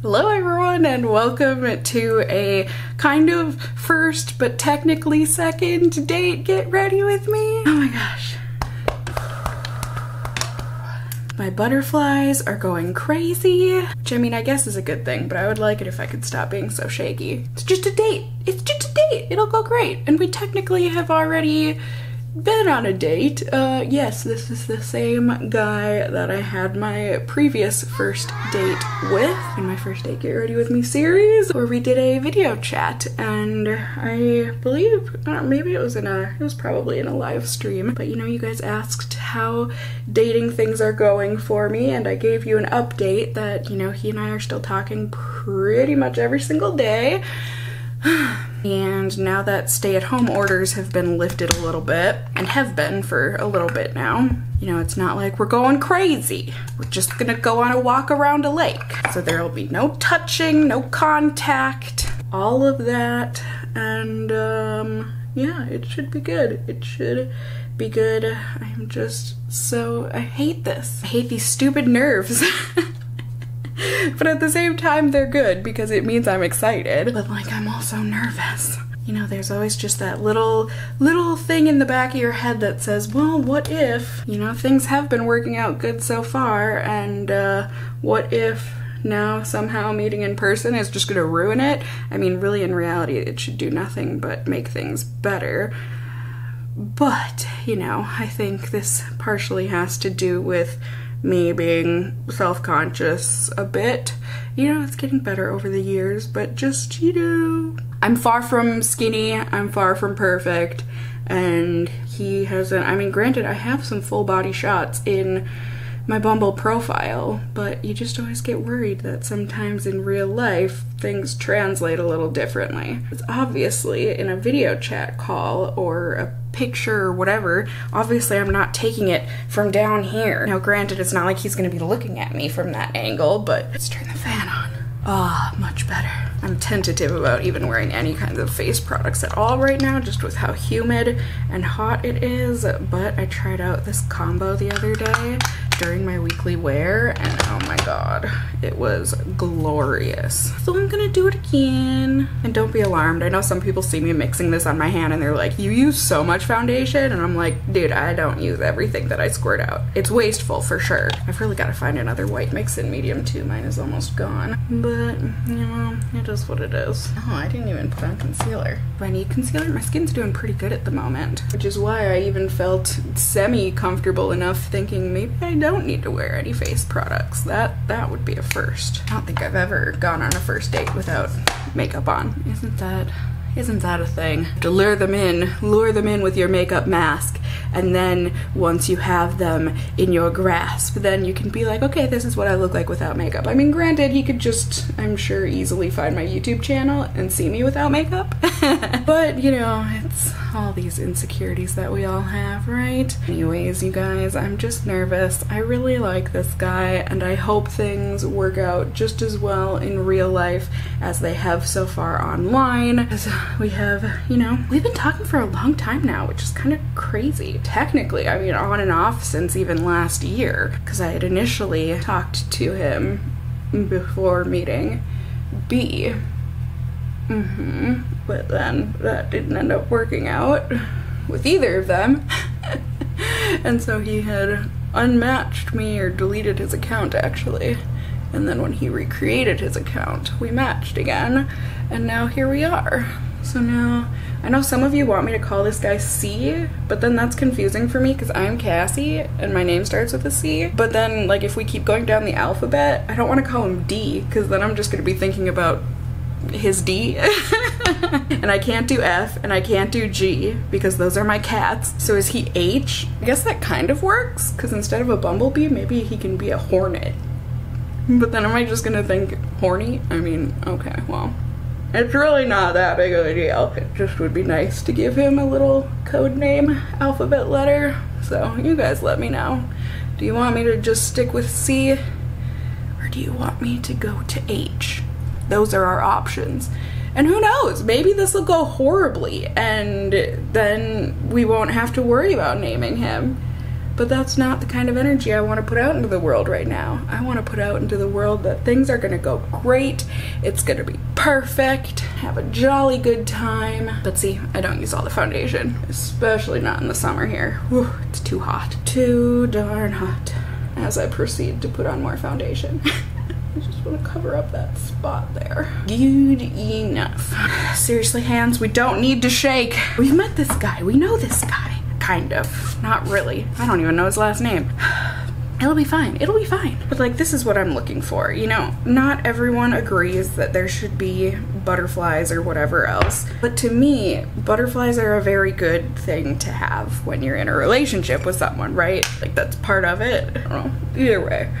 Hello everyone and welcome to a kind of first but technically second date get ready with me. Oh my gosh. My butterflies are going crazy, which I mean I guess is a good thing, but I would like it if I could stop being so shaky. It's just a date. It's just a date. It'll go great. And we technically have already been on a date. Uh, yes, this is the same guy that I had my previous first date with in my first date Get Ready With Me series, where we did a video chat, and I believe, uh, maybe it was in a, it was probably in a live stream, but you know, you guys asked how dating things are going for me, and I gave you an update that, you know, he and I are still talking pretty much every single day. and now that stay at home orders have been lifted a little bit and have been for a little bit now, you know, it's not like we're going crazy. We're just gonna go on a walk around a lake. So there'll be no touching, no contact, all of that. And um, yeah, it should be good. It should be good. I'm just so, I hate this. I hate these stupid nerves. but at the same time, they're good because it means I'm excited. But like, I'm also nervous. You know, there's always just that little, little thing in the back of your head that says, well, what if, you know, things have been working out good so far, and uh, what if now somehow meeting in person is just gonna ruin it? I mean, really, in reality, it should do nothing but make things better. But, you know, I think this partially has to do with me being self conscious a bit. You know, it's getting better over the years, but just, you know, I'm far from skinny, I'm far from perfect, and he hasn't. I mean, granted, I have some full body shots in my Bumble profile, but you just always get worried that sometimes in real life things translate a little differently. It's obviously in a video chat call or a picture or whatever, obviously I'm not taking it from down here. Now, granted, it's not like he's gonna be looking at me from that angle, but let's turn the fan on. Ah, oh, much better. I'm tentative about even wearing any kinds of face products at all right now, just with how humid and hot it is, but I tried out this combo the other day during my weekly wear and oh my god it was glorious. So i'm gonna do it again. And don't be alarmed. I know some people see me mixing this on my hand and they're like you use so much foundation and i'm like dude i don't use everything that i squirt out. It's wasteful for sure. I've really got to find another white mix in medium too. Mine is almost gone. But you know it is what it is. Oh i didn't even put on concealer. Do i need concealer my skin's doing pretty good at the moment which is why i even felt semi comfortable enough thinking maybe i don't don't need to wear any face products. That that would be a first. I don't think I've ever gone on a first date without makeup on. Isn't that isn't that a thing? To lure them in, lure them in with your makeup mask, and then once you have them in your grasp, then you can be like, okay, this is what I look like without makeup. I mean, granted, he could just, I'm sure, easily find my YouTube channel and see me without makeup. but, you know, it's all these insecurities that we all have, right? Anyways, you guys, I'm just nervous. I really like this guy, and I hope things work out just as well in real life as they have so far online we have, you know, we've been talking for a long time now, which is kind of crazy. Technically, I mean, on and off since even last year, because I had initially talked to him before meeting B. Mm-hmm. But then that didn't end up working out with either of them. and so he had unmatched me or deleted his account actually. And then when he recreated his account, we matched again. And now here we are. So now, I know some of you want me to call this guy C, but then that's confusing for me because I'm Cassie and my name starts with a C. But then, like, if we keep going down the alphabet, I don't want to call him D because then I'm just going to be thinking about his D. and I can't do F and I can't do G because those are my cats. So is he H? I guess that kind of works because instead of a bumblebee, maybe he can be a hornet. But then am I just gonna think horny? I mean, okay, well. It's really not that big of a deal. It just would be nice to give him a little code name alphabet letter. So you guys let me know. Do you want me to just stick with C? Or do you want me to go to H? Those are our options. And who knows, maybe this will go horribly and then we won't have to worry about naming him. But that's not the kind of energy I want to put out into the world right now. I want to put out into the world that things are going to go great, it's going to be perfect, have a jolly good time. But see, I don't use all the foundation, especially not in the summer here. Whew, it's too hot. Too darn hot. As I proceed to put on more foundation. I just want to cover up that spot there. Good enough. Seriously, hands, we don't need to shake. We've met this guy. We know this guy. Kind of. Not really. I don't even know his last name. It'll be fine. It'll be fine. But like, this is what I'm looking for. You know, not everyone agrees that there should be butterflies or whatever else. But to me, butterflies are a very good thing to have when you're in a relationship with someone, right? Like, that's part of it. I don't know. Either way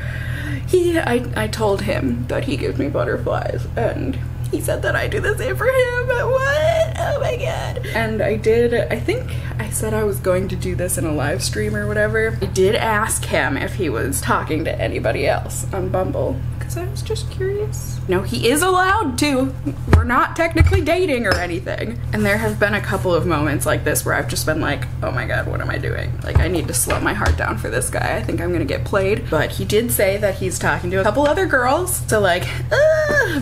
he I, I told him that he gives me butterflies and he said that I do the same for him. But what? Oh my god. And I did, I think I said I was going to do this in a live stream or whatever. I did ask him if he was talking to anybody else on Bumble because I was just curious. No, he is allowed to. We're not technically dating or anything. And there have been a couple of moments like this where I've just been like, oh my god, what am I doing? Like, I need to slow my heart down for this guy. I think I'm gonna get played. But he did say that he's talking to a couple other girls. So, like,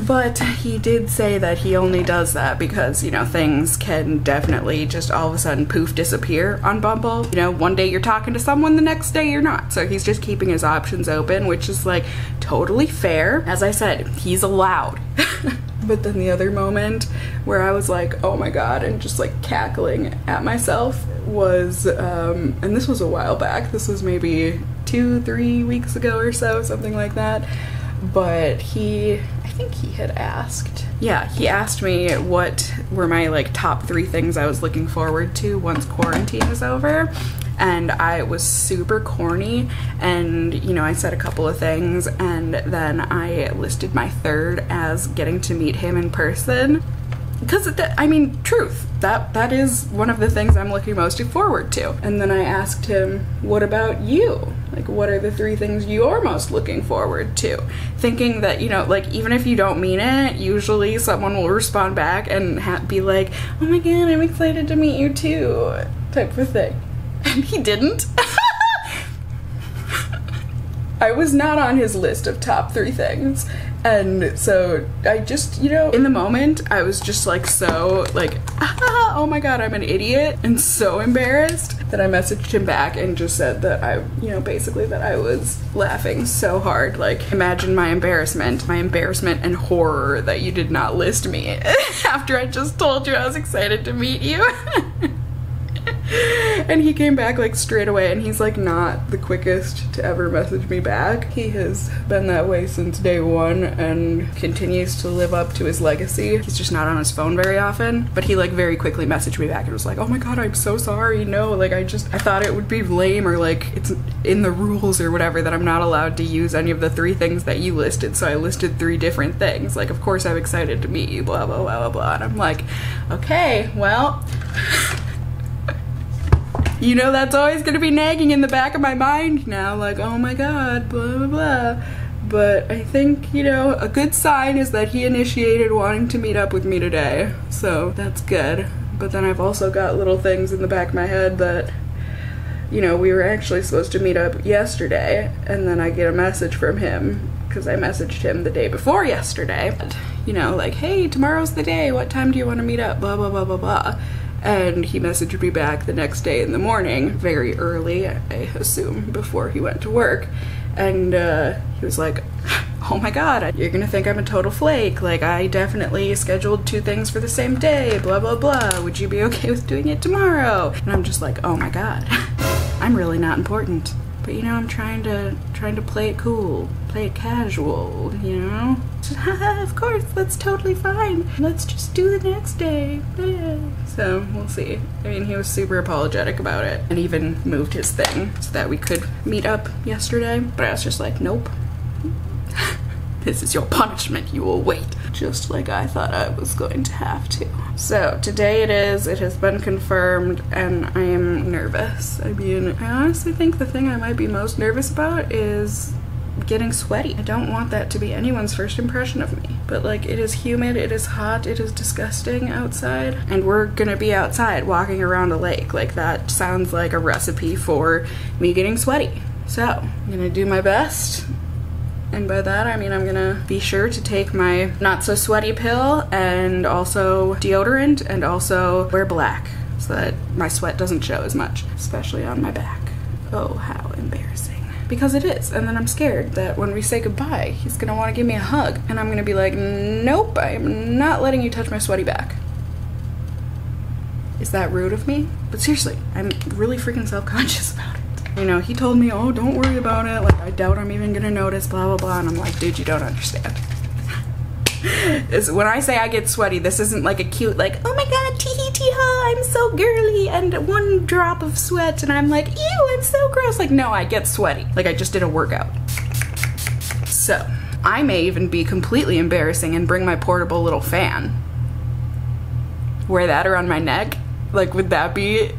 but he did say that he only does that because, you know, things can definitely just all of a sudden poof disappear on Bumble. You know, one day you're talking to someone, the next day you're not. So he's just keeping his options open, which is like totally fair. As I said, he's allowed. but then the other moment where I was like, oh my god, and just like cackling at myself was, um, and this was a while back, this was maybe two, three weeks ago or so, something like that. But he, I think he had asked, yeah, he asked me what were my like top three things I was looking forward to once quarantine is over and I was super corny and you know I said a couple of things and then I listed my third as getting to meet him in person. Because I mean truth that that is one of the things I'm looking most forward to. And then I asked him what about you? Like what are the three things you're most looking forward to? Thinking that you know like even if you don't mean it usually someone will respond back and be like oh my god I'm excited to meet you too type of thing and he didn't. I was not on his list of top three things. And so I just, you know, in the moment, I was just like so, like, ah, oh my god, I'm an idiot, and so embarrassed that I messaged him back and just said that I, you know, basically that I was laughing so hard. Like, imagine my embarrassment, my embarrassment and horror that you did not list me after I just told you I was excited to meet you. and he came back like straight away and he's like not the quickest to ever message me back. He has been that way since day one and continues to live up to his legacy. He's just not on his phone very often, but he like very quickly messaged me back and was like, oh my god, I'm so sorry. No, like I just, I thought it would be lame or like it's in the rules or whatever that I'm not allowed to use any of the three things that you listed. So I listed three different things. Like, of course I'm excited to meet you, blah, blah, blah, blah, blah. And I'm like, okay, well, you know that's always gonna be nagging in the back of my mind now, like, oh my god, blah blah blah. But I think, you know, a good sign is that he initiated wanting to meet up with me today. So that's good. But then I've also got little things in the back of my head that, you know, we were actually supposed to meet up yesterday, and then I get a message from him because I messaged him the day before yesterday. You know, like, hey, tomorrow's the day. What time do you want to meet up? Blah, blah, blah, blah, blah and he messaged me back the next day in the morning, very early, I assume, before he went to work. And uh, he was like, Oh my god, you're gonna think I'm a total flake. Like, I definitely scheduled two things for the same day, blah blah blah. Would you be okay with doing it tomorrow? And I'm just like, Oh my god, I'm really not important. But you know, I'm trying to trying to play it cool, play it casual, you know? of course, that's totally fine. Let's just do the next day. So we'll see. I mean, he was super apologetic about it and even moved his thing so that we could meet up yesterday. But I was just like, nope. this is your punishment. You will wait. Just like I thought I was going to have to. So today it is, it has been confirmed, and I am nervous. I mean, I honestly think the thing I might be most nervous about is getting sweaty. I don't want that to be anyone's first impression of me. But like, it is humid, it is hot, it is disgusting outside, and we're gonna be outside walking around a lake. Like, that sounds like a recipe for me getting sweaty. So, I'm gonna do my best. And by that, I mean I'm gonna be sure to take my not so sweaty pill and also deodorant and also wear black so that my sweat doesn't show as much, especially on my back. Oh, how embarrassing. Because it is. And then I'm scared that when we say goodbye, he's gonna wanna give me a hug. And I'm gonna be like, nope, I'm not letting you touch my sweaty back. Is that rude of me? But seriously, I'm really freaking self conscious about it. You know, he told me, oh, don't worry about it. Like, I doubt I'm even gonna notice, blah, blah, blah. And I'm like, dude, you don't understand. when I say I get sweaty, this isn't like a cute, like, oh my god, tee hee tee ha, I'm so girly, and one drop of sweat, and I'm like, ew, I'm so gross. Like, no, I get sweaty. Like, I just did a workout. So, I may even be completely embarrassing and bring my portable little fan. Wear that around my neck. Like, would that be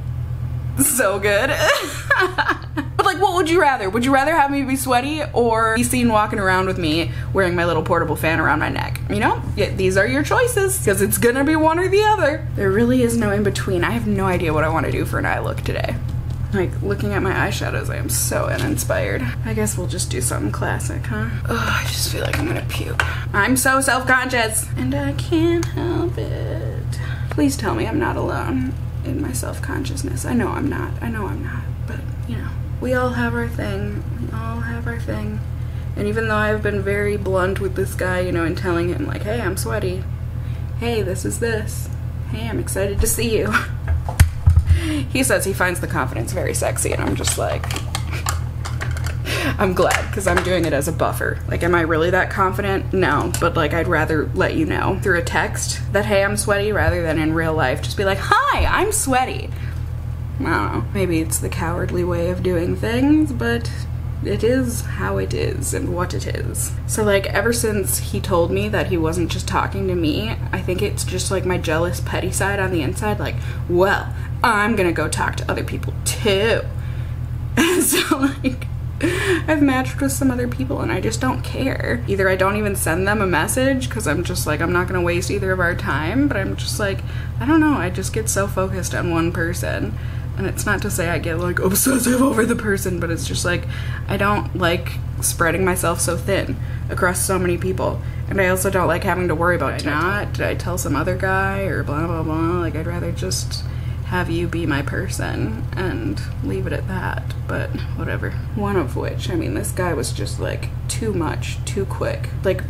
so good? like, what would you rather? Would you rather have me be sweaty or be seen walking around with me wearing my little portable fan around my neck? You know, yeah, these are your choices because it's gonna be one or the other. There really is no in between. I have no idea what I want to do for an eye look today. Like, looking at my eyeshadows, I am so uninspired. I guess we'll just do something classic, huh? Oh, I just feel like I'm gonna puke. I'm so self-conscious, and I can't help it. Please tell me I'm not alone in my self-consciousness. I know I'm not. I know I'm not. But, you know, we all have our thing. We all have our thing. And even though I've been very blunt with this guy, you know, and telling him, like, hey, I'm sweaty. Hey, this is this. Hey, I'm excited to see you. he says he finds the confidence very sexy, and I'm just like, I'm glad because I'm doing it as a buffer. Like, am I really that confident? No, but like, I'd rather let you know through a text that, hey, I'm sweaty rather than in real life. Just be like, hi, I'm sweaty. I don't know. Maybe it's the cowardly way of doing things, but it is how it is and what it is. So, like, ever since he told me that he wasn't just talking to me, I think it's just like my jealous, petty side on the inside. Like, well, I'm gonna go talk to other people too. so, like, I've matched with some other people and I just don't care. Either I don't even send them a message because I'm just like, I'm not gonna waste either of our time, but I'm just like, I don't know, I just get so focused on one person. And it's not to say I get like obsessive over the person, but it's just like, I don't like spreading myself so thin across so many people. And I also don't like having to worry about, did I not, did I tell some other guy or blah, blah, blah. Like, I'd rather just have you be my person and leave it at that. But whatever. One of which, I mean, this guy was just like too much, too quick. Like,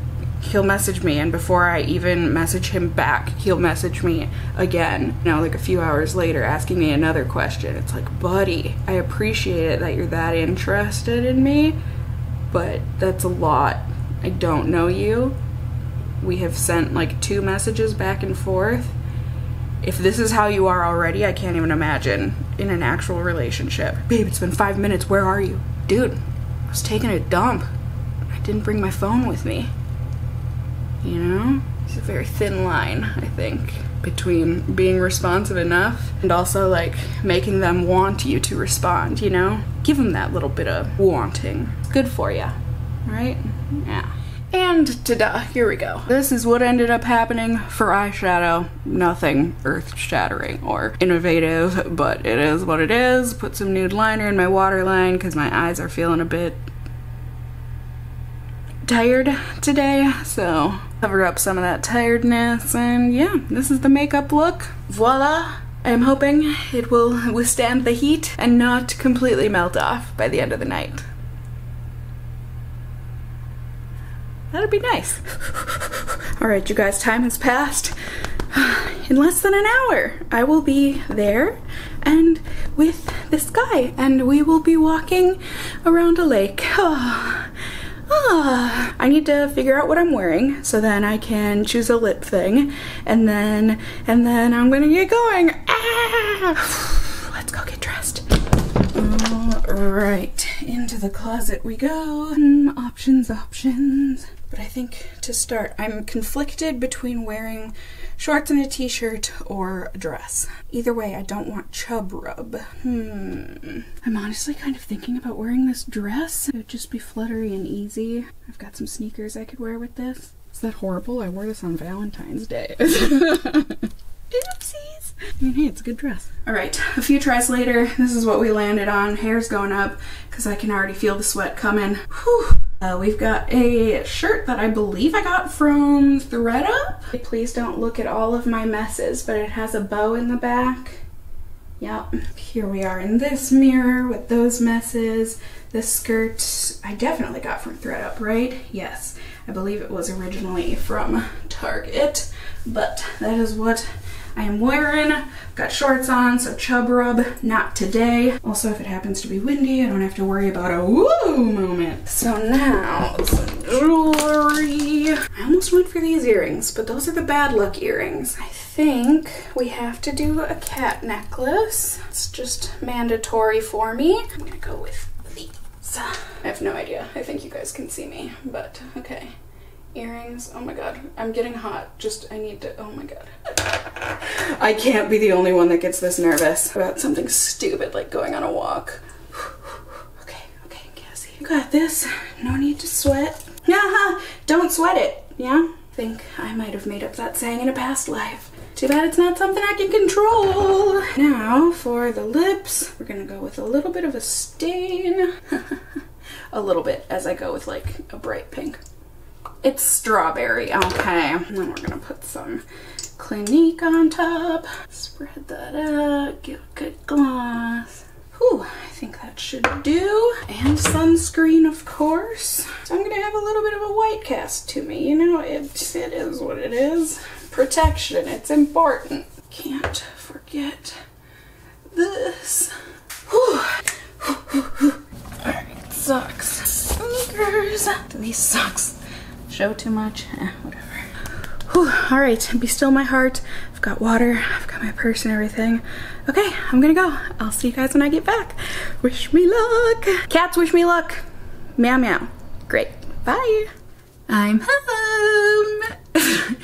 he'll message me, and before I even message him back, he'll message me again, you know, like a few hours later, asking me another question. It's like, buddy, I appreciate it that you're that interested in me, but that's a lot. I don't know you. We have sent like two messages back and forth if this is how you are already, I can't even imagine in an actual relationship. Babe, it's been five minutes. Where are you? Dude, I was taking a dump. I didn't bring my phone with me. You know? It's a very thin line, I think, between being responsive enough and also like making them want you to respond, you know? Give them that little bit of wanting. It's good for you, right? Yeah. And ta-da, here we go. This is what ended up happening for eyeshadow. Nothing earth-shattering or innovative, but it is what it is. Put some nude liner in my waterline because my eyes are feeling a bit tired today, so cover up some of that tiredness and yeah, this is the makeup look. Voila! I'm hoping it will withstand the heat and not completely melt off by the end of the night. That'd be nice. All right, you guys, time has passed. In less than an hour, I will be there and with this guy, and we will be walking around a lake. Oh. Ah, I need to figure out what I'm wearing so then I can choose a lip thing and then and then I'm gonna get going. Ah! Let's go get dressed. All right, into the closet we go. Mm, options, options. But I think to start, I'm conflicted between wearing shorts and a t-shirt or a dress. Either way, I don't want chub rub. Hmm. I'm honestly kind of thinking about wearing this dress. It would just be fluttery and easy. I've got some sneakers I could wear with this. Is that horrible? I wore this on Valentine's Day. Oopsies. I mean, hey, it's a good dress. All right, a few tries later, this is what we landed on. Hair's going up because I can already feel the sweat coming. Whew. Uh, we've got a shirt that I believe I got from thredUP. Please don't look at all of my messes, but it has a bow in the back. Yep, here we are in this mirror with those messes. This skirt I definitely got from thredUP, right? Yes, I believe it was originally from Target, but that is what I am wearing. Got shorts on, so chub rub, not today. Also, if it happens to be windy, I don't have to worry about a woo moment. So now, some jewelry. I almost went for these earrings, but those are the bad luck earrings. I think we have to do a cat necklace. It's just mandatory for me. I'm gonna go with these. I have no idea. I think you guys can see me, but okay earrings. Oh my god, I'm getting hot. Just, I need to, oh my god. I can't be the only one that gets this nervous about something stupid like going on a walk. okay, okay, Cassie. You got this. No need to sweat. Haha, don't sweat it, yeah? Think I might have made up that saying in a past life. Too bad it's not something I can control. Now, for the lips, we're gonna go with a little bit of a stain. a little bit, as I go with like a bright pink. It's strawberry, okay. And then we're gonna put some Clinique on top. Spread that out, give a good gloss. Whew, I think that should do. And sunscreen, of course. So I'm gonna have a little bit of a white cast to me. You know, it, it is what it is. Protection, it's important. Can't forget this. Whew. Alright, socks. Sneakers. These socks show too much. Eh, whatever. Whew, all right, be still my heart. I've got water, I've got my purse and everything. Okay, I'm gonna go. I'll see you guys when I get back. Wish me luck. Cats wish me luck. Meow meow. Great, bye. I'm home.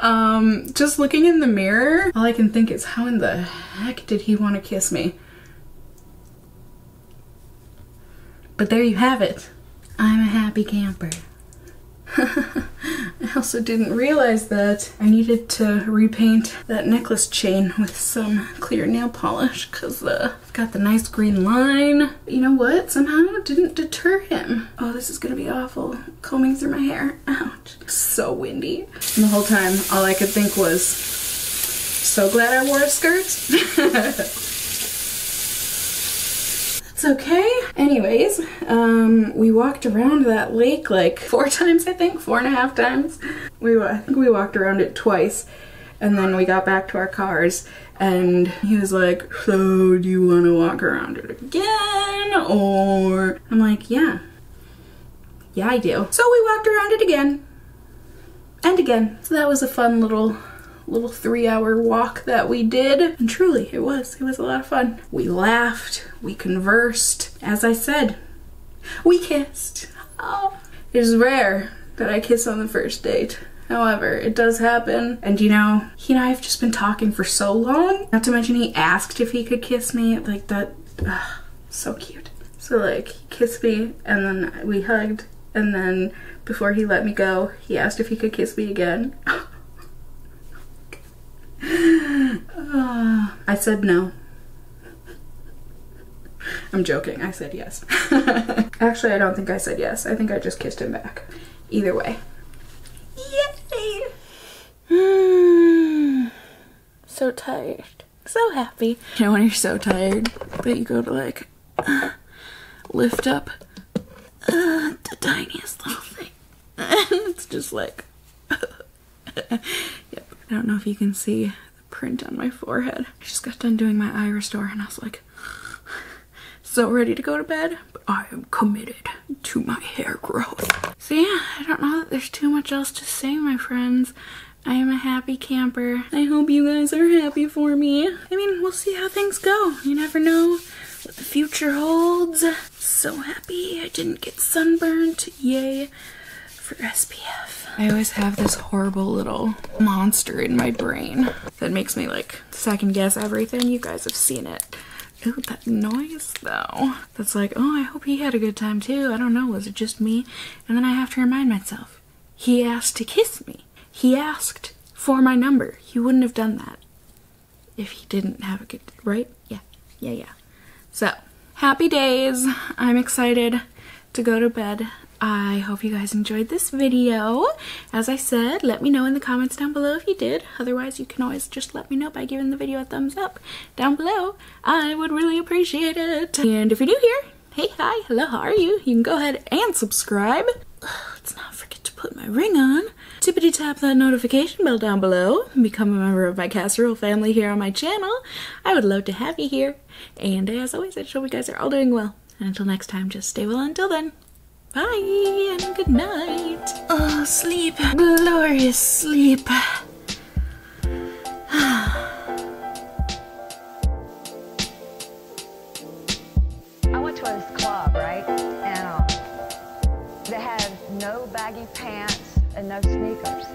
um, just looking in the mirror, all I can think is how in the heck did he want to kiss me? But there you have it. I'm a happy camper. I also didn't realize that I needed to repaint that necklace chain with some clear nail polish because uh, I've got the nice green line. You know what? Somehow it didn't deter him. Oh, this is gonna be awful. Combing through my hair. Ouch. So windy. And the whole time, all I could think was, so glad I wore a skirt. It's okay. Anyways, um, we walked around that lake like four times, I think, four and a half times. We, I think we walked around it twice and then we got back to our cars and he was like, so do you want to walk around it again? Or I'm like, yeah, yeah, I do. So we walked around it again and again. So that was a fun little little three hour walk that we did. And truly, it was. It was a lot of fun. We laughed, we conversed. As I said, we kissed. Oh. It is rare that I kiss on the first date. However, it does happen. And you know, he and I have just been talking for so long. Not to mention he asked if he could kiss me. Like that, ugh, so cute. So like, he kissed me and then we hugged. And then before he let me go, he asked if he could kiss me again. uh, I said no. I'm joking. I said yes. Actually, I don't think I said yes. I think I just kissed him back. Either way. Yay! So tired. So happy. You know when you're so tired that you go to like uh, lift up uh, the tiniest little thing. it's just like yep. I don't know if you can see print on my forehead. I just got done doing my eye restore and I was like, so ready to go to bed, but I am committed to my hair growth. So yeah, I don't know that there's too much else to say, my friends. I am a happy camper. I hope you guys are happy for me. I mean, we'll see how things go. You never know what the future holds. So happy I didn't get sunburnt. Yay for SPF. I always have this horrible little monster in my brain that makes me like second guess everything. You guys have seen it. Ooh, that noise though. That's like, oh, I hope he had a good time too. I don't know, was it just me? And then I have to remind myself, he asked to kiss me. He asked for my number. He wouldn't have done that if he didn't have a good, right? Yeah, yeah, yeah. So, happy days. I'm excited to go to bed. I hope you guys enjoyed this video. As I said, let me know in the comments down below if you did. Otherwise, you can always just let me know by giving the video a thumbs up down below. I would really appreciate it. And if you're new here, hey, hi, hello, how are you? You can go ahead and subscribe. Let's not forget to put my ring on. Tippity tap that notification bell down below and become a member of my casserole family here on my channel. I would love to have you here. And as always, I hope you guys are all doing well. And until next time, just stay well until then. Bye and good night. Oh, sleep. Glorious sleep. I went to this club, right? And um, they had no baggy pants and no sneakers.